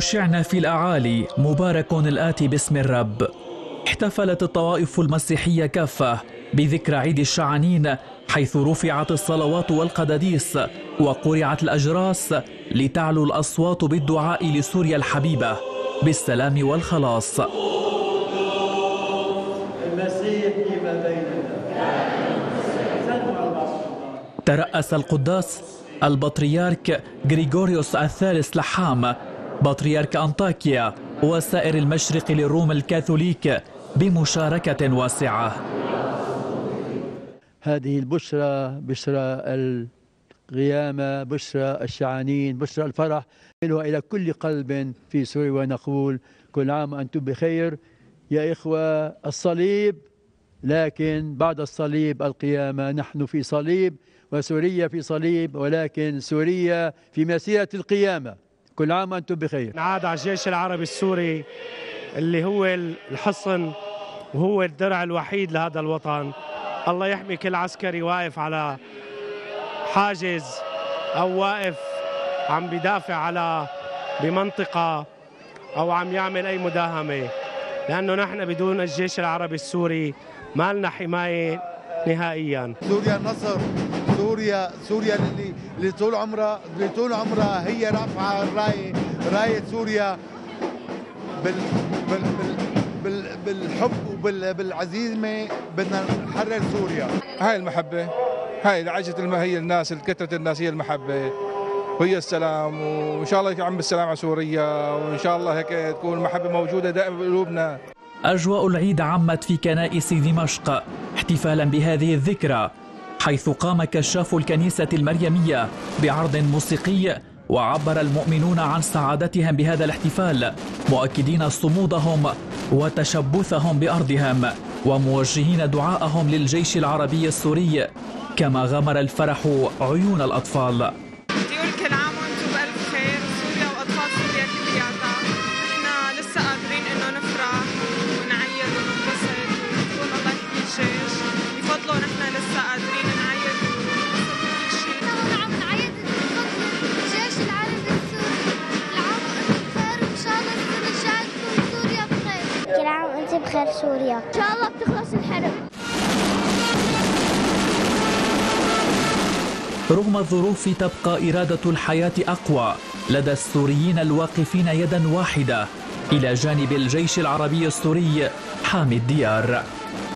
أوشعنا في الأعالي مبارك الآتي باسم الرب. احتفلت الطوائف المسيحية كافة بذكرى عيد الشعانين حيث رفعت الصلوات والقداديس وقرعت الأجراس لتعلو الأصوات بالدعاء لسوريا الحبيبة بالسلام والخلاص. ترأس القداس البطريرك غريغوريوس الثالث لحام بطريرك أنطاكيا وسائر المشرق للروم الكاثوليك بمشاركة واسعة. هذه البشرى بشرى القيامة بشرى الشعانين بشرى الفرح إلى كل قلب في سوريا ونقول كل عام وأنتم بخير. يا إخوة الصليب لكن بعد الصليب القيامة نحن في صليب وسوريا في صليب ولكن سوريا في مسيرة القيامة. كل عام وأنتم بخير. عاد على الجيش العربي السوري اللي هو الحصن وهو الدرع الوحيد لهذا الوطن. الله يحمي كل عسكري واقف على حاجز أو واقف عم بيدافع على بمنطقة أو عم يعمل أي مداهمة. لأنه نحن بدون الجيش العربي السوري ما لنا حماية نهائيا. سوريا النصر سوريا سوريا اللي اللي طول عمرها اللي طول عمرها هي رافعة الرايه رايه سوريا بال بال بال بالحب وبالعزيمه بدنا نحرر سوريا. هاي المحبة هاي لعجة هي الناس كثرة الناس هي المحبة. وهي السلام وإن شاء الله يعم السلام على سوريا وإن شاء الله هيك تكون المحبة موجودة دائما بقلوبنا أجواء العيد عمت في كنائس دمشق احتفالا بهذه الذكرى. حيث قام كشاف الكنيسة المريمية بعرض موسيقي وعبر المؤمنون عن سعادتهم بهذا الاحتفال مؤكدين صمودهم وتشبثهم بأرضهم وموجهين دعاءهم للجيش العربي السوري كما غمر الفرح عيون الأطفال. سوريا. إن شاء الله بتخلص الحرب. رغم الظروف تبقى إرادة الحياة أقوى لدى السوريين الواقفين يدا واحدة إلى جانب الجيش العربي السوري حامي الديار